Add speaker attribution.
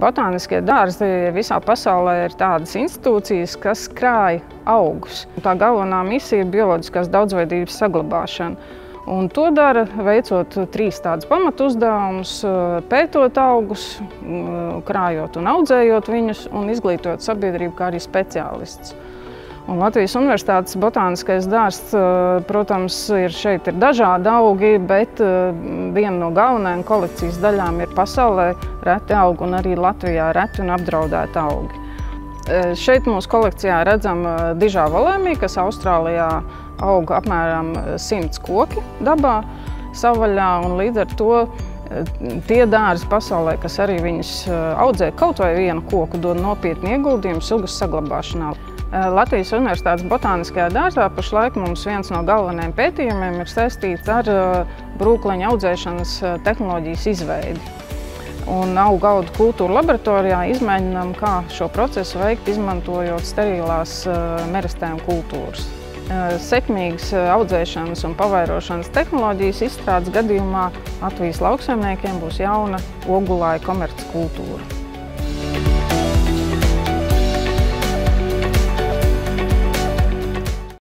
Speaker 1: Botāniskie dārzi visā pasaulē ir tādas institūcijas, kas krāj augus. Tā galvenā misija ir bioloģiskās daudzveidības saglabāšana. Un to dara veicot trīs tādus pamatu uzdevumus - pētot augus, krājot un audzējot viņus un izglītot sabiedrību, kā arī speciālistus. Un Latvijas Universitātes botāniskais dārsts, protams, ir šeit ir dažādi augi, bet viena no galvenajām kolekcijas daļām ir pasaulē reti augi un arī Latvijā reti un apdraudēti augi. Šeit mūsu kolekcijā redzam dižā volēmī, kas Austrālijā aug apmēram 100 koki dabā savvaļā, un līdz ar to tie dārzi pasaulē, kas arī viņus audzē kaut vai vienu koku, dod nopietni ieguldījumu sugas saglabāšanā. Latvijas Universitātes botāniskajā dārzā pašlaik mums viens no galvenajiem pētījumiem ir saistīts ar brūkleņa audzēšanas eh, tehnoloģijas izveidi. Un augu audu kultūra laboratorijā izmēģinām, kā šo procesu veikt, izmantojot sterilās merestēm kultūras. Sekmīgas audzēšanas un pavairošanas tehnoloģijas izstrādes gadījumā Latvijas lauksaimniekiem būs jauna ogulāja komerc kultūra.